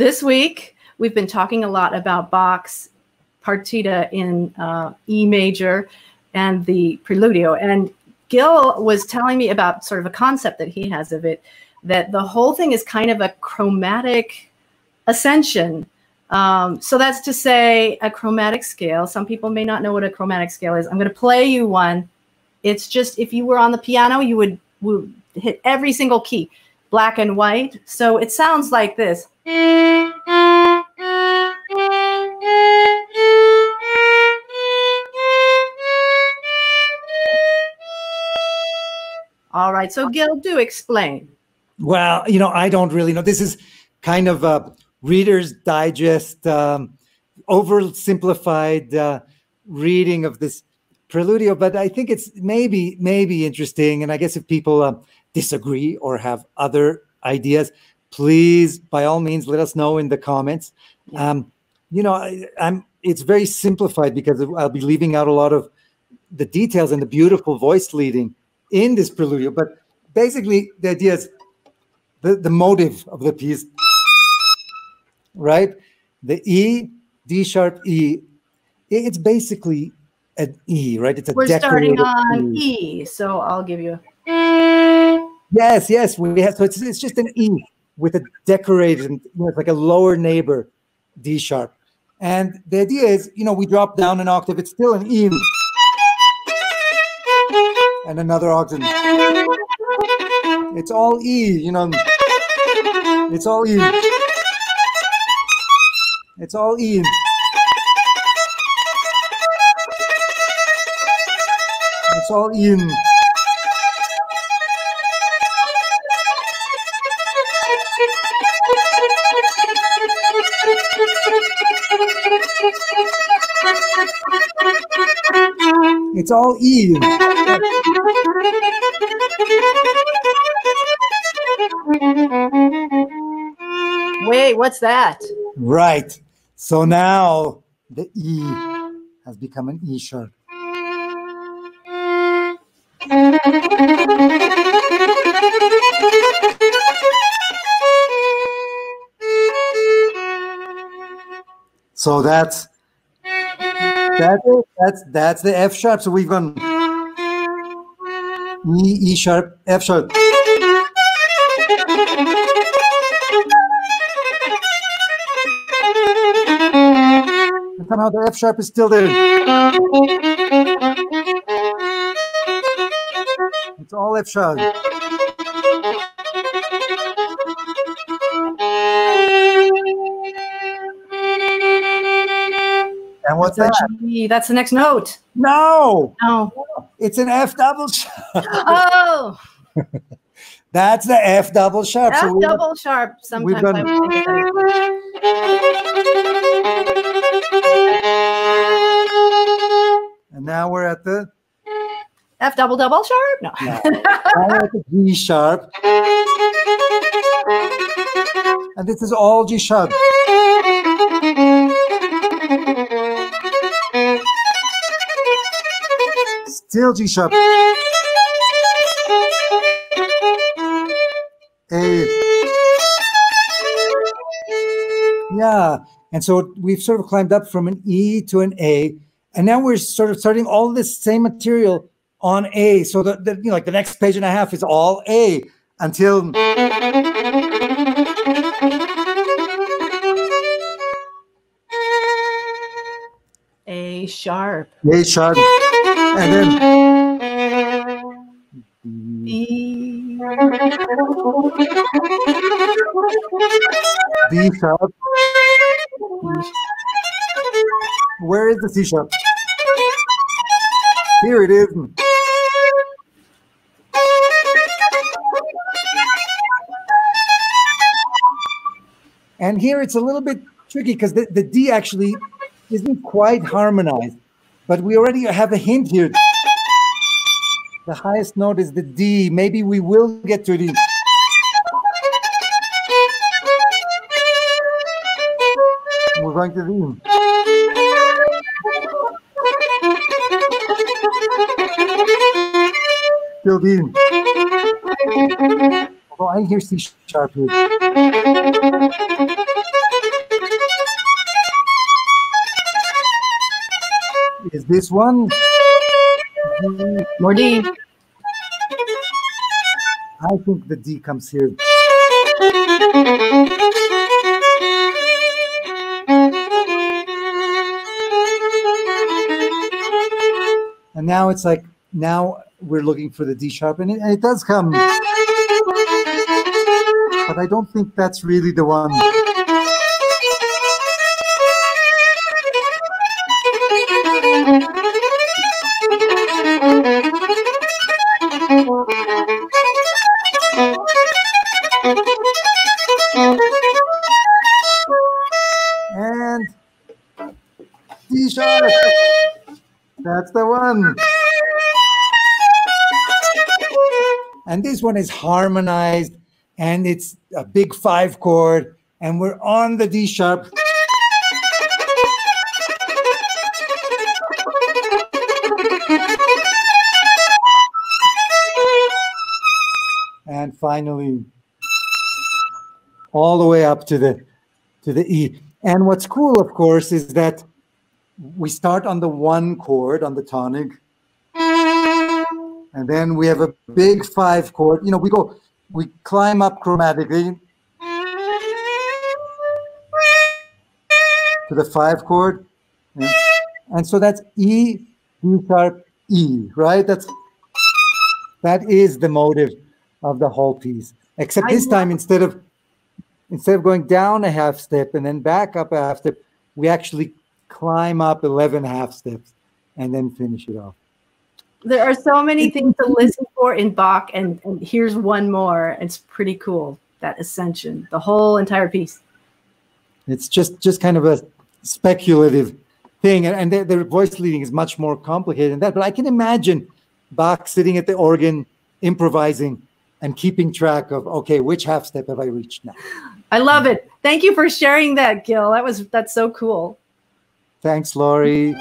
This week, we've been talking a lot about Bach's partita in uh, E major and the Preludio. And Gil was telling me about sort of a concept that he has of it, that the whole thing is kind of a chromatic ascension. Um, so that's to say, a chromatic scale. Some people may not know what a chromatic scale is. I'm going to play you one. It's just if you were on the piano, you would, would hit every single key, black and white. So it sounds like this. All right. So, Gil, do explain. Well, you know, I don't really know. This is kind of a Reader's Digest, um, oversimplified uh, reading of this Preludio, but I think it's maybe maybe interesting. And I guess if people uh, disagree or have other ideas, please, by all means, let us know in the comments. Um, you know, I, I'm. It's very simplified because I'll be leaving out a lot of the details and the beautiful voice leading in this preludio. But basically, the idea is the, the motive of the piece, right? The E, D sharp E, it's basically an E, right? It's a We're starting on E. e, so I'll give you. Yes, yes, we have. So it's, it's just an E with a decorated, you know, it's like a lower neighbor D sharp. And the idea is, you know, we drop down an octave. It's still an E and another octave. It's all E, you know. It's all E. It's all E. It's all in. It's all E. Wait, what's that? Right. So now the E has become an E sharp. So that's that's that's the F sharp. So we've gone E, E sharp, F sharp. And somehow the F sharp is still there. It's all F sharp. And what's That's that? G. That's the next note. No, Oh. It's an F double sharp. Oh, That's the F double sharp. F So double sharp. Sometimes done- I would think and now we're at the F double double sharp? No. now we're at the G sharp. And this is all G sharp. Still G sharp. A. Yeah. And so we've sort of climbed up from an E to an A. And now we're sort of starting all this same material on A. So that the, you know, like the next page and a half is all A until A sharp. A sharp. And then B. D sharp. Where is the C sharp? Here it is. And here it's a little bit tricky because the, the D actually isn't quite harmonized, but we already have a hint here. The highest note is the D. Maybe we will get to the. We're going to the. Still D. Although I hear C sharp here. This one. More D. I think the D comes here. And now it's like, now we're looking for the D sharp, and it, and it does come. But I don't think that's really the one. And D sharp. That's the one. And this one is harmonized and it's a big five chord and we're on the D sharp. Finally, all the way up to the to the E. And what's cool, of course, is that we start on the one chord on the tonic, and then we have a big five chord. You know, we go, we climb up chromatically to the five chord, and, and so that's E, D sharp, E, right? That's that is the motive of the whole piece. Except I this time, instead of instead of going down a half step and then back up a half step, we actually climb up 11 half steps and then finish it off. There are so many things to listen for in Bach, and, and here's one more. It's pretty cool. That ascension, the whole entire piece. It's just just kind of a speculative thing, and, and the, the voice leading is much more complicated than that. But I can imagine Bach sitting at the organ, improvising, and keeping track of okay, which half step have I reached now? I love it. Thank you for sharing that, Gil. That was that's so cool. Thanks, Laurie.